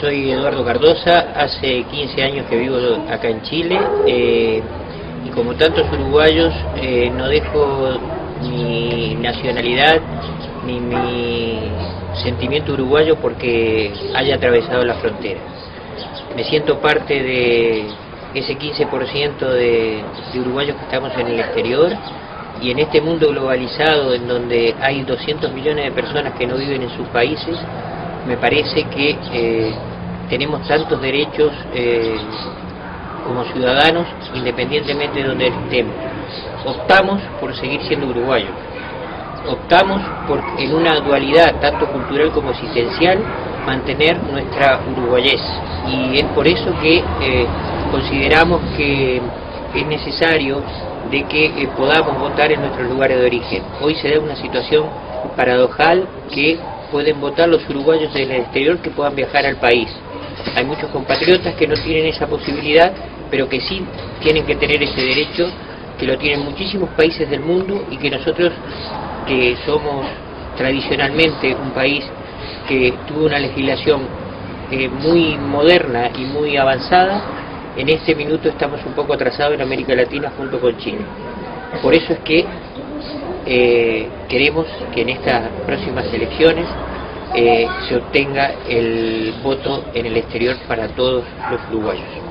soy Eduardo Cardosa, hace 15 años que vivo acá en Chile eh, y como tantos uruguayos eh, no dejo mi nacionalidad ni mi sentimiento uruguayo porque haya atravesado la frontera. Me siento parte de ese 15% de, de uruguayos que estamos en el exterior y en este mundo globalizado en donde hay 200 millones de personas que no viven en sus países, me parece que eh, tenemos tantos derechos eh, como ciudadanos independientemente de donde estemos. Optamos por seguir siendo uruguayos, optamos por en una dualidad tanto cultural como existencial mantener nuestra uruguayez y es por eso que eh, consideramos que es necesario de que podamos votar en nuestros lugares de origen. Hoy se da una situación paradojal que pueden votar los uruguayos del exterior que puedan viajar al país. Hay muchos compatriotas que no tienen esa posibilidad, pero que sí tienen que tener ese derecho, que lo tienen muchísimos países del mundo y que nosotros, que somos tradicionalmente un país que tuvo una legislación eh, muy moderna y muy avanzada, en este minuto estamos un poco atrasados en América Latina junto con Chile. Por eso es que eh, queremos que en estas próximas elecciones eh, se obtenga el voto en el exterior para todos los uruguayos.